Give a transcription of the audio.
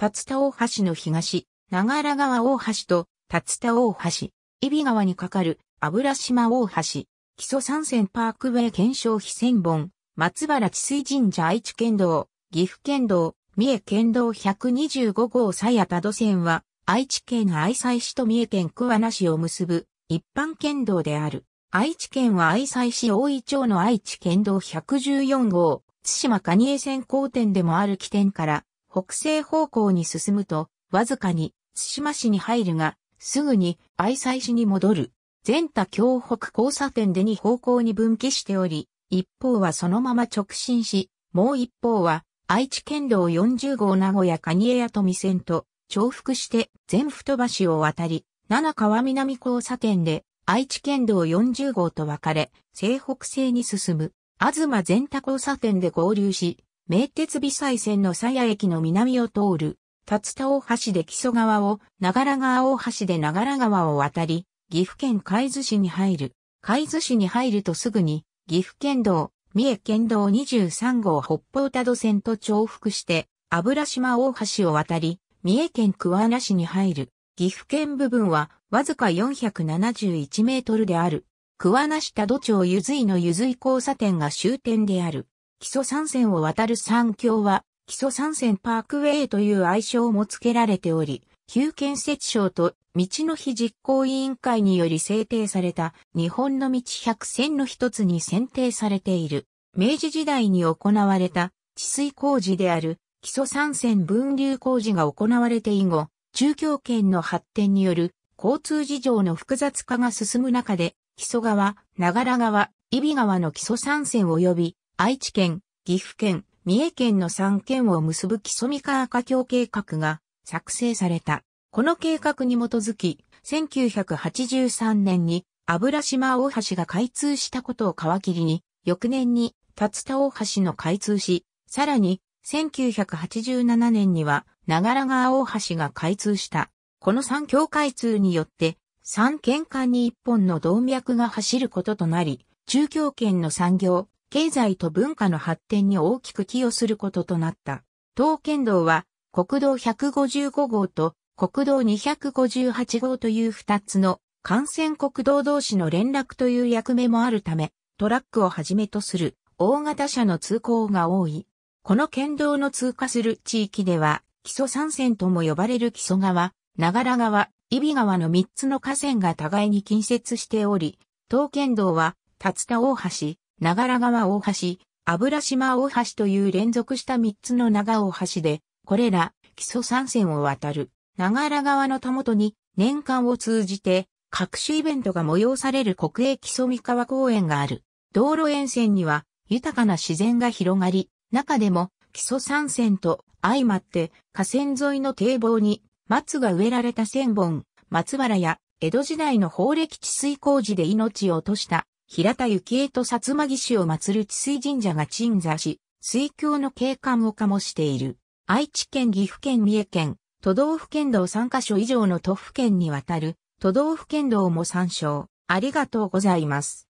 竜田大橋の東、長良川大橋と竜田大橋、揖斐川に架かる油島大橋、基礎三線パークウェイ検証費千本、松原治水神社愛知県道、岐阜県道、三重県道125号佐谷田土線は、愛知県愛西市と三重県桑名市を結ぶ一般県道である。愛知県は愛西市大井町の愛知県道114号、津島蟹江線交点でもある起点から北西方向に進むと、わずかに津島市に入るが、すぐに愛西市に戻る。全多京北交差点で2方向に分岐しており、一方はそのまま直進し、もう一方は愛知県道40号名古屋蟹江跡見線と重複して全太橋を渡り、七川南交差点で愛知県道40号と分かれ、西北西に進む、東全多交差点で合流し、名鉄微細線の鞘駅の南を通る、竜田大橋で木曽川を、長良川大橋で長良川を渡り、岐阜県海津市に入る。海津市に入るとすぐに、岐阜県道、三重県道23号北方多度線と重複して、油島大橋を渡り、三重県桑名市に入る。岐阜県部分はわずか471メートルである。桑名下土町ゆずいのゆずい交差点が終点である。基礎山線を渡る山橋は、基礎山線パークウェイという愛称も付けられており、旧建設省と道の日実行委員会により制定された日本の道百選の一つに選定されている。明治時代に行われた治水工事である基礎山線分流工事が行われて以後、中京圏の発展による交通事情の複雑化が進む中で、木曽川、長良川、揖斐川の木曽三線及び、愛知県、岐阜県、三重県の三県を結ぶ木曽三河架橋計画が作成された。この計画に基づき、1983年に油島大橋が開通したことを皮切りに、翌年に竜田大橋の開通し、さらに1987年には長良川大橋が開通した。この三境開通によって、三県間に一本の動脈が走ることとなり、中京圏の産業、経済と文化の発展に大きく寄与することとなった。東県道は国道155号と国道258号という二つの幹線国道同士の連絡という役目もあるため、トラックをはじめとする大型車の通行が多い。この県道の通過する地域では、基礎三線とも呼ばれる基礎川、長良川、揖斐川の三つの河川が互いに近接しており、東県道は、竜田大橋、長良川大橋、油島大橋という連続した三つの長大橋で、これら、基礎三線を渡る。長良川のたもとに、年間を通じて、各種イベントが催される国営基礎三河公園がある。道路沿線には、豊かな自然が広がり、中でも、基礎三線と相まって河川沿いの堤防に松が植えられた千本、松原や江戸時代の法暦治水工事で命を落とした平田幸恵と薩摩義士を祀る治水神社が鎮座し、水郷の景観を醸している。愛知県、岐阜県、三重県、都道府県道3カ所以上の都府県にわたる都道府県道も参照。ありがとうございます。